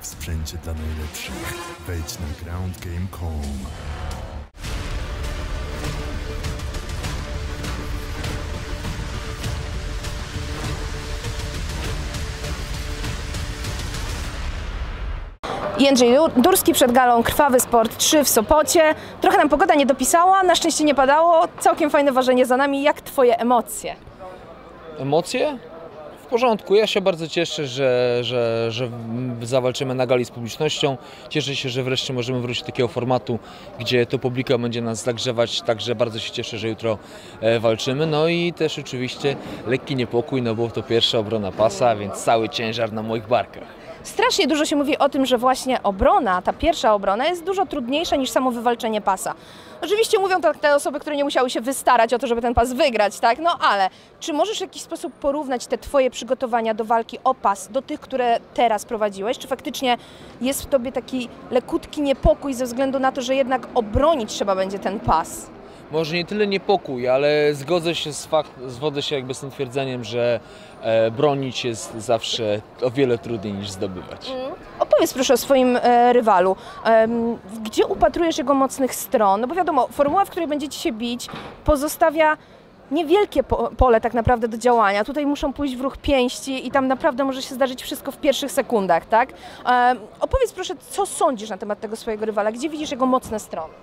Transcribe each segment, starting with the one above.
w sprzęcie dla najlepszych. Wejdź na groundgame.com. Jędrzej Dur- Durski przed galą Krwawy Sport 3 w Sopocie. Trochę nam pogoda nie dopisała, na szczęście nie padało. Całkiem fajne ważenie za nami. Jak twoje emocje? Emocje? W porządku. Ja się bardzo cieszę, że, że, że zawalczymy na gali z publicznością. Cieszę się, że wreszcie możemy wrócić do takiego formatu, gdzie to publika będzie nas zagrzewać. Także bardzo się cieszę, że jutro e, walczymy. No i też oczywiście lekki niepokój, no bo to pierwsza obrona pasa, więc cały ciężar na moich barkach. Strasznie dużo się mówi o tym, że właśnie obrona, ta pierwsza obrona jest dużo trudniejsza niż samo wywalczenie pasa. Oczywiście mówią to te osoby, które nie musiały się wystarać o to, żeby ten pas wygrać, tak? No ale czy możesz w jakiś sposób porównać te twoje przygotowania do walki o pas do tych, które teraz prowadziłeś? Czy faktycznie jest w tobie taki lekutki niepokój ze względu na to, że jednak obronić trzeba będzie ten pas? Może nie tyle niepokój, ale zgodzę się z fakt, zgodzę się jakby z tym twierdzeniem, że e, bronić jest zawsze o wiele trudniej niż zdobywać. Opowiedz proszę o swoim e, rywalu. Em, gdzie upatrujesz jego mocnych stron? No bo wiadomo, formuła, w której będziecie się bić, pozostawia niewielkie po, pole tak naprawdę do działania. Tutaj muszą pójść w ruch pięści i tam naprawdę może się zdarzyć wszystko w pierwszych sekundach, tak? Em, opowiedz proszę, co sądzisz na temat tego swojego rywala? Gdzie widzisz jego mocne strony?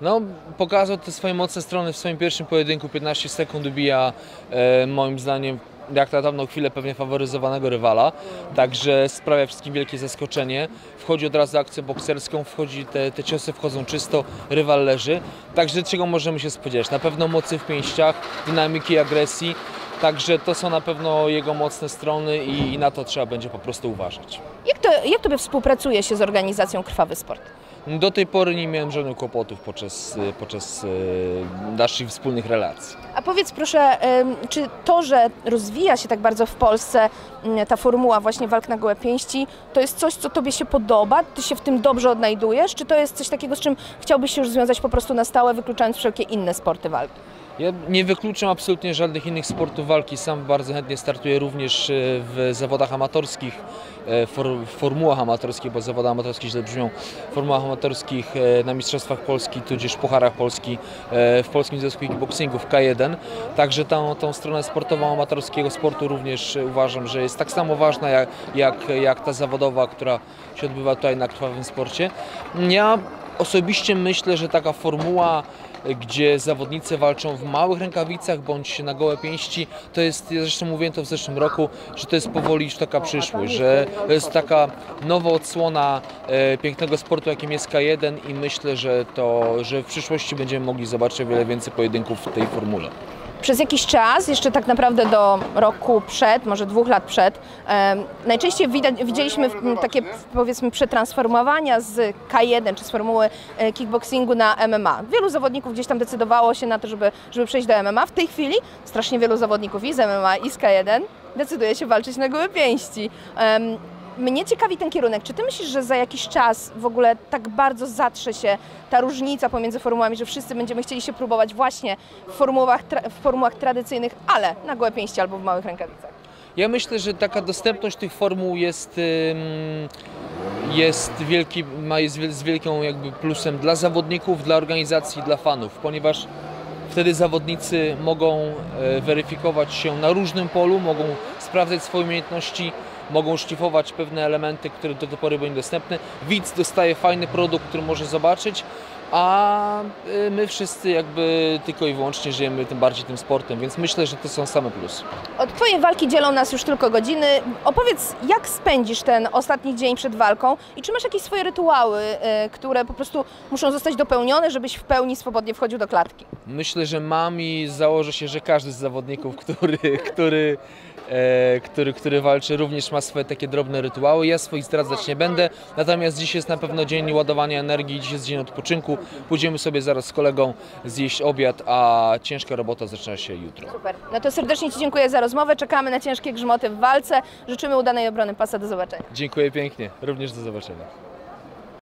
No, pokazał te swoje mocne strony w swoim pierwszym pojedynku, 15 sekund ubija e, moim zdaniem jak na dawną chwilę pewnie faworyzowanego rywala, także sprawia wszystkim wielkie zaskoczenie. Wchodzi od razu akcję bokserską, wchodzi, te, te ciosy wchodzą czysto, rywal leży, także czego możemy się spodziewać? Na pewno mocy w pięściach, dynamiki agresji, także to są na pewno jego mocne strony i, i na to trzeba będzie po prostu uważać. Jak, to, jak tobie współpracuje się z organizacją Krwawy Sport? Do tej pory nie miałem żadnych kłopotów podczas, podczas e, naszych wspólnych relacji. A powiedz proszę, czy to, że rozwija się tak bardzo w Polsce mm, ta formuła właśnie walk na gołe pięści, to jest coś, co Tobie się podoba? Ty się w tym dobrze odnajdujesz? Czy to jest coś takiego, z czym chciałbyś się już związać po prostu na stałe, wykluczając wszelkie inne sporty walki? Ja nie wykluczam absolutnie żadnych innych sportów walki. Sam bardzo chętnie startuję również e, w zawodach amatorskich, e, w formułach amatorskich, bo zawody amatorskie źle brzmią, w formułach amatorskich e, na Mistrzostwach Polski, tudzież Pucharach Polski, e, w Polskim Związku Kickboxingu w K1. Także tą, tą stronę sportową amatorskiego sportu również e, uważam, że jest tak samo ważna jak, jak, jak ta zawodowa, która się odbywa tutaj na krwawym sporcie. Ja osobiście myślę, że taka formuła gdzie zawodnicy walczą w małych rękawicach bądź na gołe pięści. To jest, zresztą mówiłem to w zeszłym roku, że to jest powoli już taka przyszłość, że to jest taka nowa odsłona e, pięknego sportu, jakim jest K1 i myślę, że to, że w przyszłości będziemy mogli zobaczyć wiele więcej pojedynków w tej formule. Przez jakiś czas, jeszcze tak naprawdę do roku przed, może dwóch lat przed, najczęściej widzieliśmy takie powiedzmy przetransformowania z K1 czy z formuły e, kickboxingu na MMA. Wielu zawodników gdzieś tam decydowało się na to, żeby, żeby przejść do MMA. W tej chwili strasznie wielu zawodników i z MMA i z K1 decyduje się walczyć na gołe pięści. Mnie ciekawi ten kierunek. Czy ty myślisz, że za jakiś czas w ogóle tak bardzo zatrze się ta różnica pomiędzy formułami, że wszyscy będziemy chcieli się próbować właśnie w formułach, w formułach tradycyjnych, ale na gołe pięści albo w małych rękawicach? Ja myślę, że taka dostępność tych formuł jest, jest, wielki, jest z wielką jakby plusem dla zawodników, dla organizacji, dla fanów, ponieważ wtedy zawodnicy mogą e, weryfikować się na różnym polu, mogą sprawdzać swoje umiejętności, mogą szlifować pewne elementy, które do tej pory były niedostępne. Widz dostaje fajny produkt, który może zobaczyć, a e, my wszyscy jakby tylko i wyłącznie żyjemy tym bardziej tym sportem, więc myślę, że to są same plusy. Od Twojej walki dzielą nas już tylko godziny. Opowiedz, jak spędzisz ten ostatni dzień przed walką i czy masz jakieś swoje rytuały, y, które po prostu muszą zostać dopełnione, żebyś w pełni swobodnie wchodził do klatki? Myślę, że mam i założę się, że każdy z zawodników, który, który, e, który, który walczy, również ma swoje takie drobne rytuały. Ja swoich zdradzać nie będę, natomiast dziś jest na pewno dzień ładowania energii, dziś jest dzień odpoczynku. Pójdziemy sobie zaraz z kolegą zjeść obiad, a ciężka robota zaczyna się jutro. Super. No to serdecznie Ci dziękuję za rozmowę. Czekamy na ciężkie grzmoty w walce. Życzymy udanej obrony pasa. Do zobaczenia. Dziękuję pięknie, również do zobaczenia.